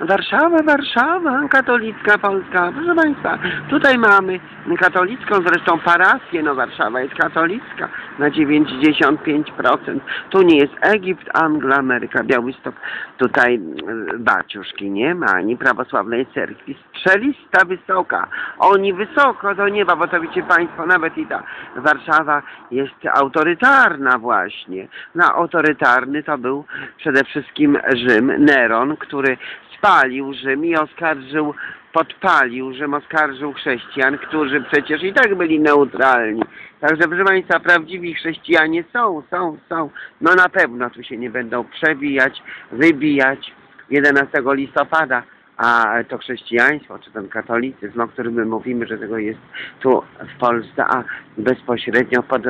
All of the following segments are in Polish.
Warszawa, Warszawa, katolicka Polska. Proszę Państwa, tutaj mamy katolicką zresztą parafię, no Warszawa jest katolicka na 95%. Tu nie jest Egipt, Anglia, Ameryka, Białystok. Tutaj mm, baciuszki nie ma, ani prawosławnej cerkwi. Strzelista wysoka. Oni wysoko do nieba, bo to wiecie Państwo, nawet i ta Warszawa jest autorytarna właśnie. No autorytarny to był przede wszystkim Rzym, Neron, który spalił Rzym i oskarżył, podpalił Rzym, oskarżył chrześcijan, którzy przecież i tak byli neutralni. Także proszę Państwa, prawdziwi chrześcijanie są, są, są. No na pewno tu się nie będą przebijać, wybijać 11 listopada. A to chrześcijaństwo, czy ten katolicyzm, o którym my mówimy, że tego jest tu w Polsce, a bezpośrednio pod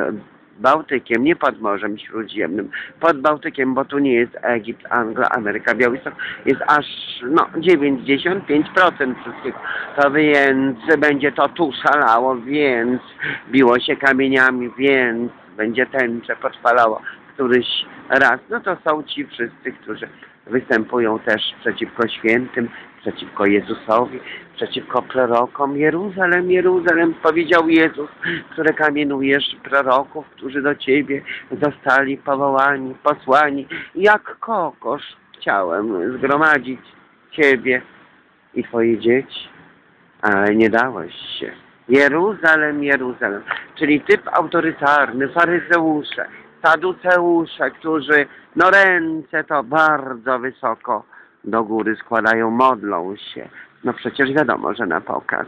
Bałtykiem, nie pod Morzem Śródziemnym, pod Bałtykiem, bo tu nie jest Egipt, Anglia, Ameryka, Białystok, jest aż no 95% wszystkiego. To więc będzie to tu szalało, więc biło się kamieniami, więc będzie tęcze podpalało któryś raz. No to są ci wszyscy, którzy występują też przeciwko świętym, przeciwko Jezusowi, przeciwko prorokom. Jeruzalem, Jeruzalem, powiedział Jezus, które kamienujesz proroków, którzy do Ciebie zostali powołani, posłani. Jak kokosz chciałem zgromadzić Ciebie i Twoje dzieci, ale nie dałeś się. Jeruzalem, Jeruzalem, czyli typ autorytarny, faryzeusze, saduceusze, którzy no ręce to bardzo wysoko do góry składają, modlą się. No przecież wiadomo, że na pokaz.